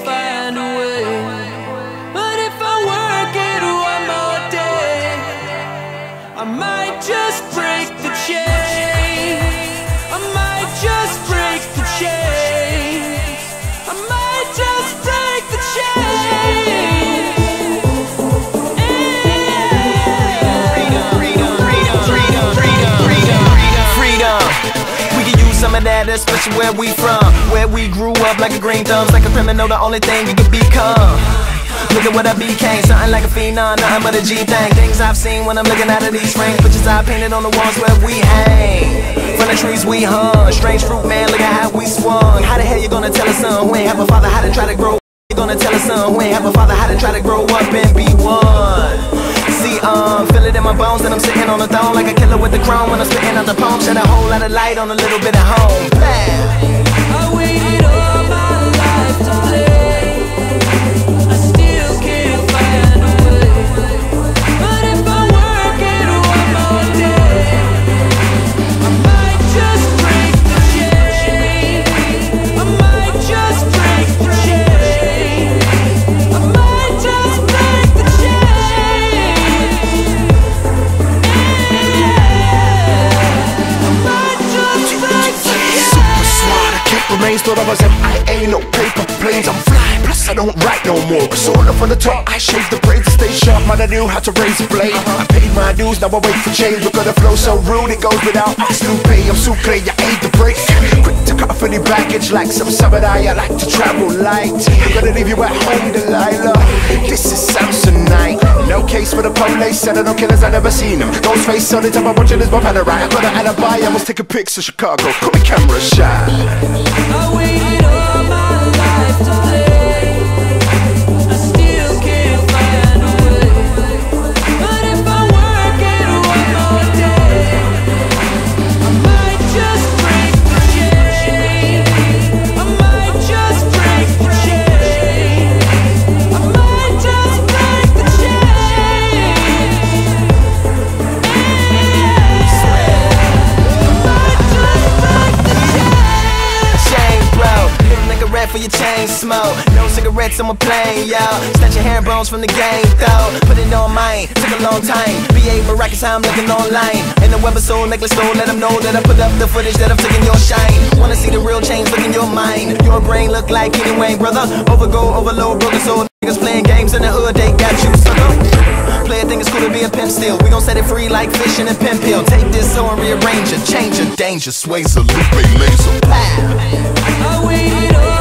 can't that, especially where we from. Where we grew up like a green thumbs, like a criminal, the only thing you can become. Look at what I became, something like a phenom, nothing but a G thing. Things I've seen when I'm looking out of these frames, pictures I painted on the walls where we hang. From the trees we hung, strange fruit man, look at how we swung. How the hell you gonna tell a son who ain't have a father how to try to grow? You gonna tell a son who ain't have a father how to try to grow up and be one? Um, feel it in my bones that I'm sitting on the throne like a killer with the crown when I'm spitting out the poem. Shed a whole lot of light on a little bit of home. Bam. Remains thought I was MIA, no paper planes. I'm flying, plus I don't write no more. Sort up on the top, I shave the braids to stay sharp. Man, I knew how to raise a blade. I paid my dues, now I wait for change. Look at the flow so rude, it goes without asking pay. I'm so I aid the break. Quick to cut off any baggage like some samurai. I like to travel light. I'm Gonna leave you at home, Delilah. This is Samsonite. No case for the police, said I no killers, I never seen them. Ghostface on the top, I'm watching this my panorama. Got an alibi, I was taking pics of Chicago. Call me camera shy. Your chain smoke. No cigarettes on my plane, yo. Snatch your hair bones from the game, though. Put it on mine, took a long time. BA Maracas, how I'm looking online. In the Weber Soul necklace stone, let them know that I put up the footage that I've taken your shine. Wanna see the real change, look in your mind. Your brain look like Kenny Wayne, brother. Overgo, overload, broken soul. Niggas playing games in the hood, they got you, sucker. Player think it's cool to be a pimp still. We gon' set it free like fish in a pimp pill. Take this so and rearrange it. Change it, danger, sways a Lupe laser. Pow. Oh, I waited all oh.